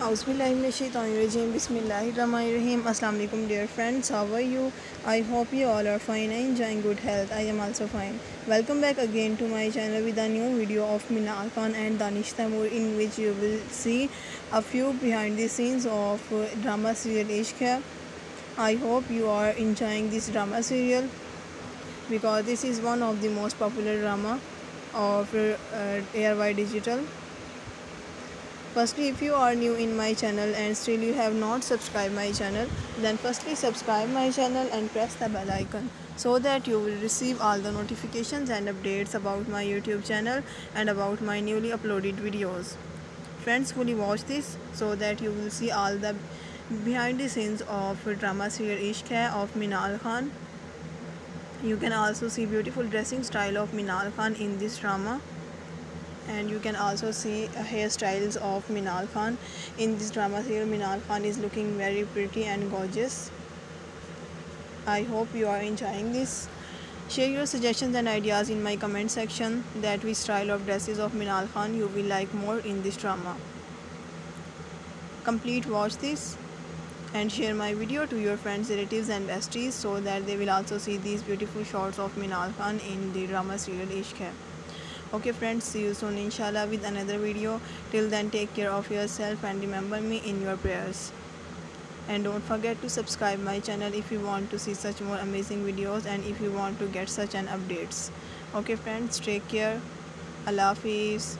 Auzubillahiminashaitanirajim Bismillahirrahmanirrahim. Assalamu alaikum dear friends. How are you? I hope you all are fine enjoying good health. I am also fine. Welcome back again to my channel with a new video of Minal Khan and Danish Taimoor in which you will see a few behind the scenes of drama serial Ishq. I hope you are enjoying this drama serial because this is one of the most popular drama of uh, ARY Digital firstly if you are new in my channel and still you have not subscribed my channel then firstly subscribe my channel and press the bell icon so that you will receive all the notifications and updates about my youtube channel and about my newly uploaded videos. Friends fully watch this so that you will see all the behind the scenes of drama serial Ishq Hai of Minal Khan. You can also see beautiful dressing style of Minal Khan in this drama and you can also see hairstyles of Minal Khan. In this drama serial Minal Khan is looking very pretty and gorgeous. I hope you are enjoying this. Share your suggestions and ideas in my comment section that which style of dresses of Minal Khan you will like more in this drama. Complete watch this and share my video to your friends relatives and besties so that they will also see these beautiful shots of Minal Khan in the drama serial Ishq okay friends see you soon inshallah with another video. Till then take care of yourself and remember me in your prayers. And don't forget to subscribe my channel if you want to see such more amazing videos and if you want to get such an updates. Okay friends take care. Allah hafiz